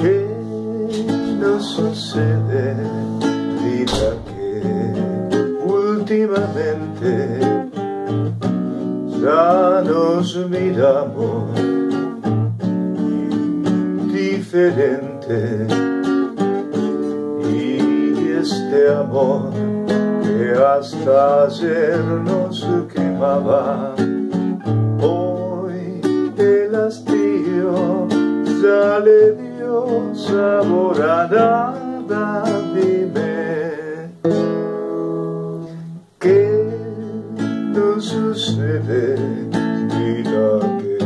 ¿Qué nos sucede? Vida que últimamente ya nos miramos indiferente y este amor que hasta ayer nos quemaba hoy el hastío ya le dio a nada dime ¿qué nos sucede? Mira que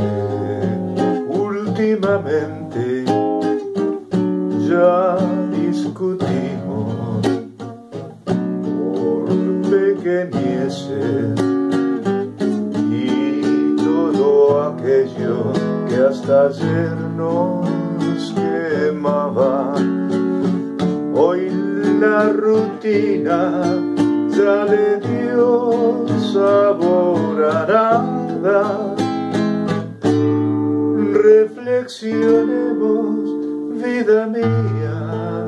últimamente ya discutimos por pequeñeces y todo aquello que hasta ayer nos quemaba. Hoy la rutina ya le dio sabor a nada. Reflexionemos, vida mía,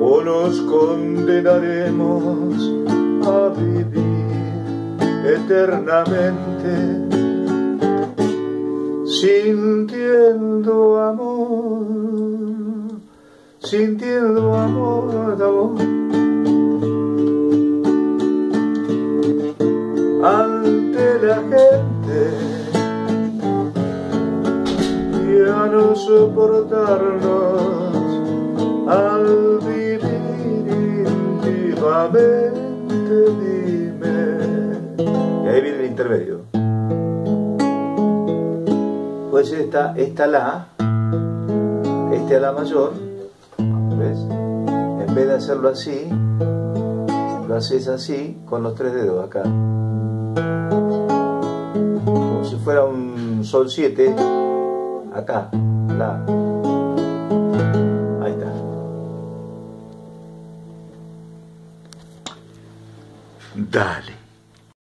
o nos condenaremos a vivir eternamente sintiendo amor, sintiendo amor, amor. ante la gente ya no soportarnos al vivir íntimamente puede ser esta, esta la este a la mayor ¿ves? en vez de hacerlo así lo haces así con los tres dedos acá. Como si fuera un sol 7 acá la. Ahí está. Dale